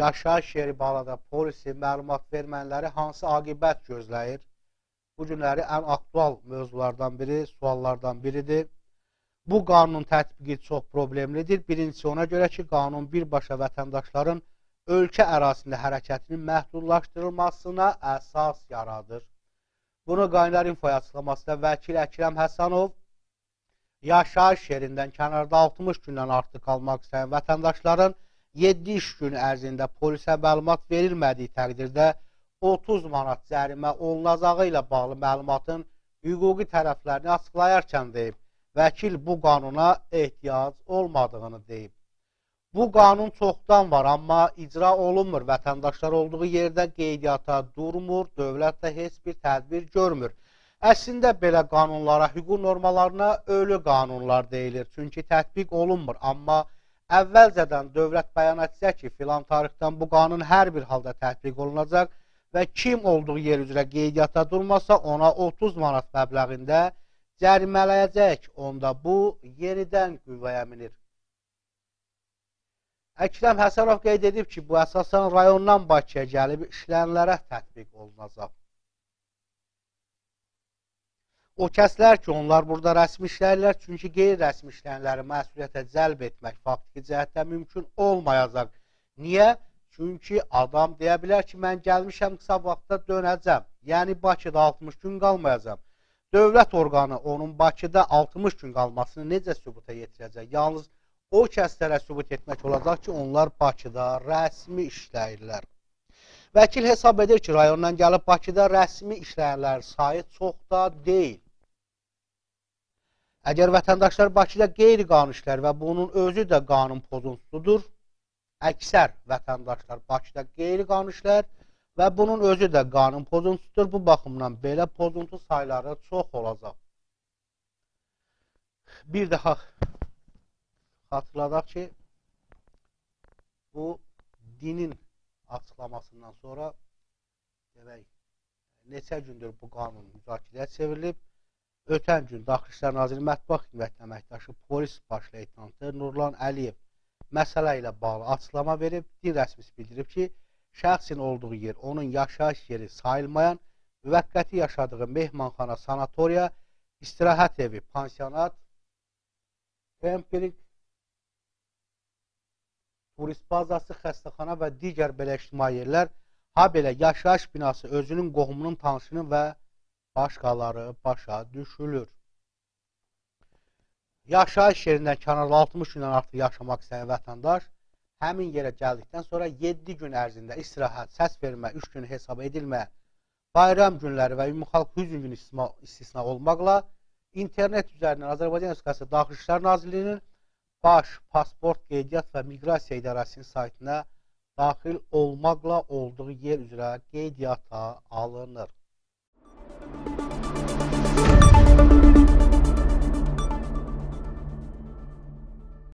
yaşayış yeri barədə polisi məlumat vermənləri hansı aqibət gözləyir? Bu günləri ən aktual mövzulardan biri, suallardan biridir. Bu qanunun tətbiqi çox problemlidir. Birincisi ona görə ki, qanun birbaşa vətəndaşların ölkə ərazisində hərəkətinin məhdudlaşdırılmasına əsas yaradır. Bunu Qaynar Infoya açıqlamasında vəkil Əkrəm Həsənov yaşayış yerindən kənarda 60 gündən artıq qalmaq istəyən vətəndaşların 7 iş günü ərzində polisə məlumat verilmədiyi təqdirdə 30 manat cərimə olunacağı ilə bağlı məlumatın hüquqi tərəflərini açıqlayarkən deyib. Vəkil bu qanuna ehtiyac olmadığını deyib. Bu qanun çoxdan var, amma icra olunmur. Vətəndaşlar olduğu yerdə qeydiyyata durmur, dövlət də heç bir tədbir görmür. Əslində belə qanunlara, hüquq normalarına ölü qanunlar deyilir. Çünki tətbiq olunmur. Amma əvvəlcədən dövlət bəyan etsə ki, filan tarixdən bu qanun hər bir halda tətbiq olunacaq və kim olduğu yer üzrə qeydiyyata durmasa ona 30 manat məbləğində cərimələyəcək. Onda bu yenidən qüvvəyə minir. Əkrəm Həsənov qeyd edib ki, bu əsasən rayondan Bakıya gəlib işləyənlərə tətbiq olunacaq. O kəslər ki, onlar burada rəsmi işləyirlər, çünki qeyri-rəsmi işləyənləri məsuliyyətə cəlb etmək faktiki cəhətdə mümkün olmayacaq. Niyə? Çünki adam deyə bilər ki, mən gəlmişəm qısa vaxtda dönəcəm. Yəni Bakıda 60 gün qalmayacam. Dövlət orqanı onun Bakıda 60 gün qalmasını necə sübuta yetirəcək? Yalnız o kəslərə sübut etmək olacaq ki, onlar Bakıda rəsmi işləyirlər. Vəkil hesab edir ki, rayondan gəlib Bakıda rəsmi işləyənlərin sayı çox da deyil. Əgər vətəndaşlar Bakıda qeyri-qanun işlər və bunun özü də qanun pozuntusudur, əksər vətəndaşlar Bakıda qeyri-qanun işlər və bunun özü də qanun pozuntusudur. Bu baxımdan belə pozuntu sayları çox olacaq. Bir daha Xatırladaq ki, bu dinin açıqlamasından sonra demək, neçə gündür bu qanun müzakirəyə çevrilib. Ötən gün Daxili İşlər Naziri Mətbuat Xidmətinin əməkdaşı polis baş leytenantı Nurlan Əliyev məsələ ilə bağlı açıqlama verib. Din rəsmisi bildirib ki, şəxsin olduğu yer onun yaşayış yeri sayılmayan müvəqqəti yaşadığı mehmanxana, sanatoriya, istirahət evi, pansionat, kemping turist bazası, xəstəxana və digər belə ictimai yerlər, ha belə yaşayış binası özünün qohumunun tanışının və başqaları başa düşülür. Yaşayış yerindən kənarda 60 gündən artıq yaşamaq istəyən vətəndaş həmin yerə gəldikdən sonra 7 gün ərzində istirahət, səs vermə, 3 gün hesab edilmə, bayram günləri və ümumxalq hüzün günü istisna olmaqla internet üzərindən Azərbaycan Respublikası Daxili İşlər Nazirliyinin Baş Pasport Qeydiyyat və Miqrasiya İdarəsinin saytına daxil olmaqla olduğu yer üzrə qeydiyyata alınır.